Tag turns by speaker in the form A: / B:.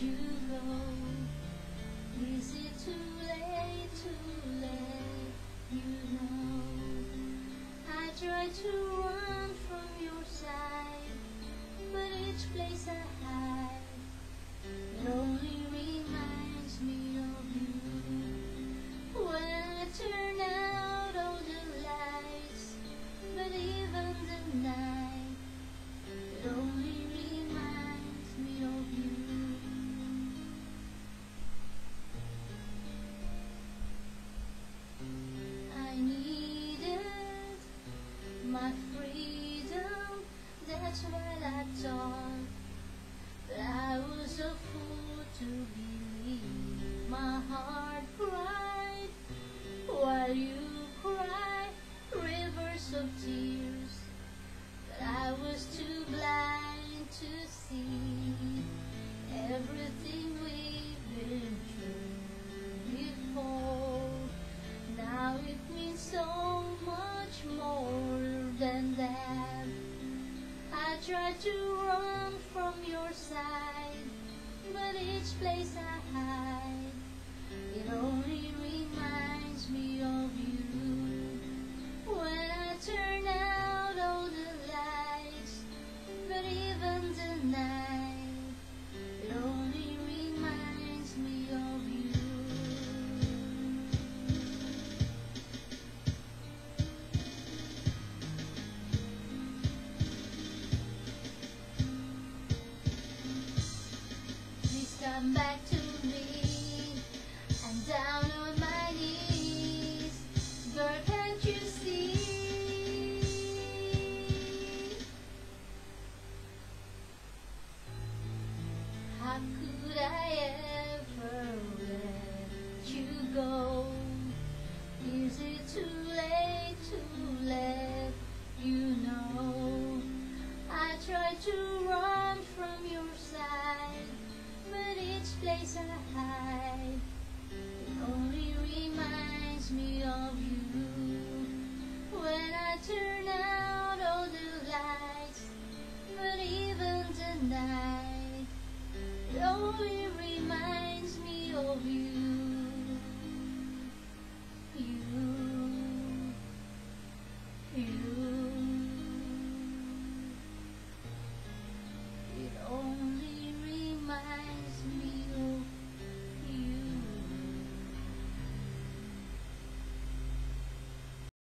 A: you go. Is it too late to let you know? I try to run from your side, but it's. That's why I thought. But I was a fool to believe. My heart cried while you cried rivers of tears. I tried to run from your side, but each place I hide, it only come back to me. I'm down on my knees. Girl, can't you see? How could I ever let you go? Is it too late to let place I hide, it only reminds me of you. When I turn out all the lights, but even tonight it only reminds me of you.